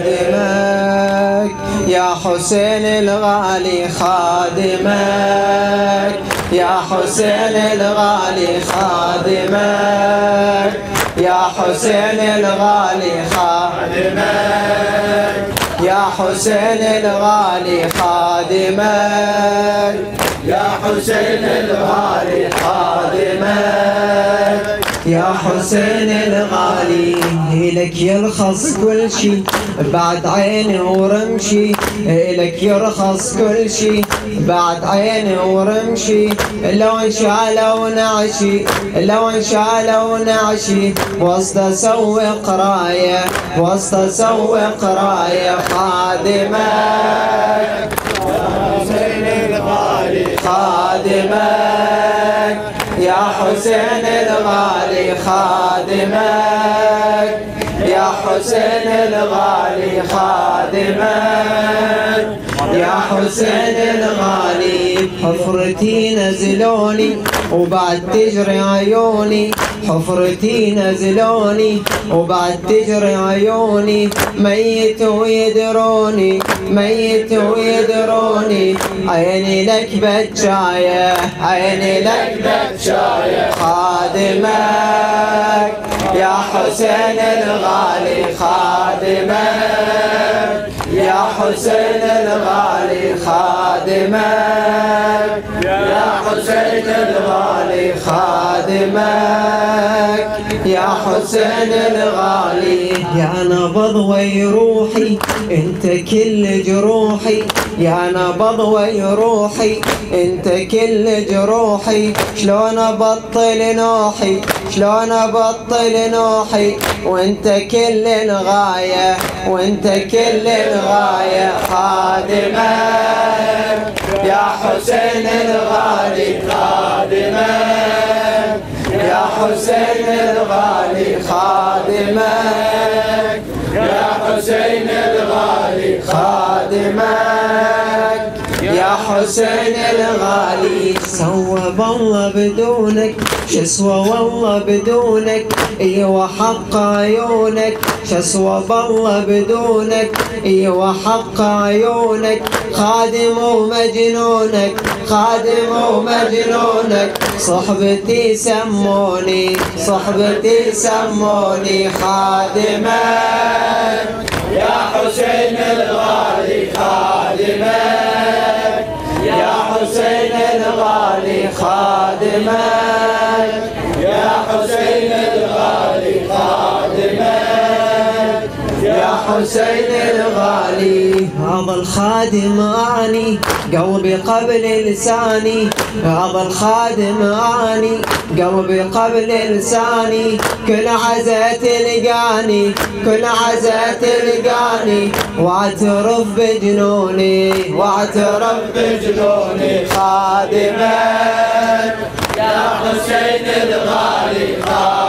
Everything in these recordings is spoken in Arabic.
خادمك. يا حسين الغالي خادمك. يا حسين الغالي خادمك. يا حسين الغالي خادمك. يا حسين الغالي خادمك. يا حسين الغالي خادمك. يا حسين الغالي إلك يرخص كل شي بعد عيني ورمشي. إلك يرخص كل شي بعد عيني ورمشي. لو انشالوا نعشي لو انشالوا نعشي. وسط اسوق رايه وسط اسوق رايه خادمك حسين الغالي. خادمك يا حسين الغالي. خادمك حسين الغالي خادمك يا حسين الغالي حفرتي نزلوني وبعد تجري عيوني. حفرتي نزلوني وبعد تجري عيوني. ميت ويدروني ميت ويدروني. عيني لك بتشاية عيني لك بتشاية. خادمك يا حسين الغالي خادمك يا حسين الغالي خادمك يا حسين الغالي خادمك يا حسين الغالي. يا نبض ويروحي انت كل جروحي. يا نبض ويروحي انت كل جروحي. شلون أبطل نوحي؟ شلون أبطل نوحي؟ وانت كل الغاية وانت كل الغاية. خادمك يا حسين الغالي خادمك يا حسين الغالي خادمك. يا حسين الغالي خادمك. حسين الغالي. سوى بالله بدونك شسوى والله بدونك؟ أيوه حق عيونك. شسوى بالله بدونك؟ أيوه حق عيونك. خادم ومجنونك خادم ومجنونك. صحبتي سموني صحبتي سموني خادمك يا حسين الغالي خادمك الغالي حسين الغالي. هذا الخادم أعني قلبي قبل لساني. هذا الخادم أعني قلبي قبل لساني. كل عزة تلقاني كل عزة تلقاني واعترف بجنوني واعترف بجنوني خادمك يا حسين الغالي خادمك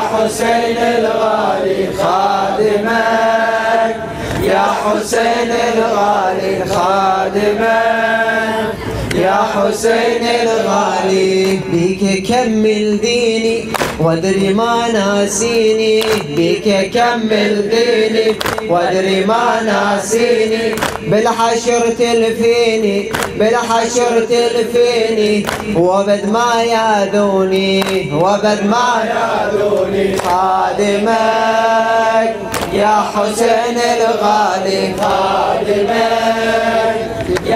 حسين الغالي خادمك. يا حسين الغالي خادمك. يا حسين الغالي بيك كمل ديني وادري ما ناسيني بيك كمل ديني وادري ما ناسيني. بالحشر تلفيني بالحشر تلفيني وبد ما ياذوني وبد ما يادوني خادمك يا حسين الغالي خادمك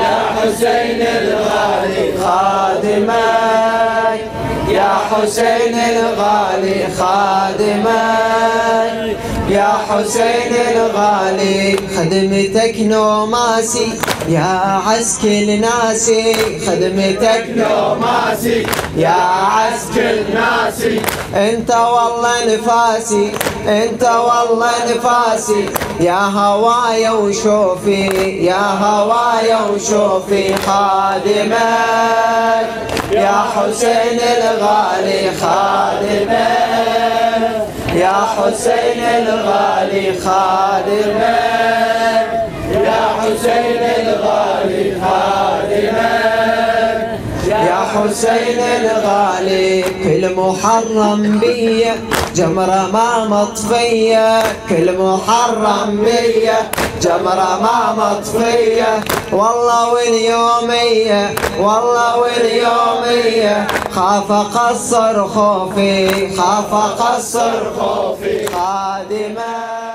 يا حسين الغالي خادمك يا حسين الغالي خادمك يا حسين الغالي خدمتك نوماسي. يا عسكر ناسي خدمتك نوماسي. يا عسكر ناسي انت والله نفاسي انت والله نفاسي. يا هوايا وشوفي يا هوايا وشوفي خادمك. يا حسين الغالي خادمك. يا حسين الغالي خادمك يا حسين الغالي خادمك يا يا حسين الغالي كل محرم بيا جمرة ما مطفية كل محرم بيا جمرة ما مطفية. والله واليومية والله واليومية خاف أقصر خوفي خاف أقصر خوفي. خادمة.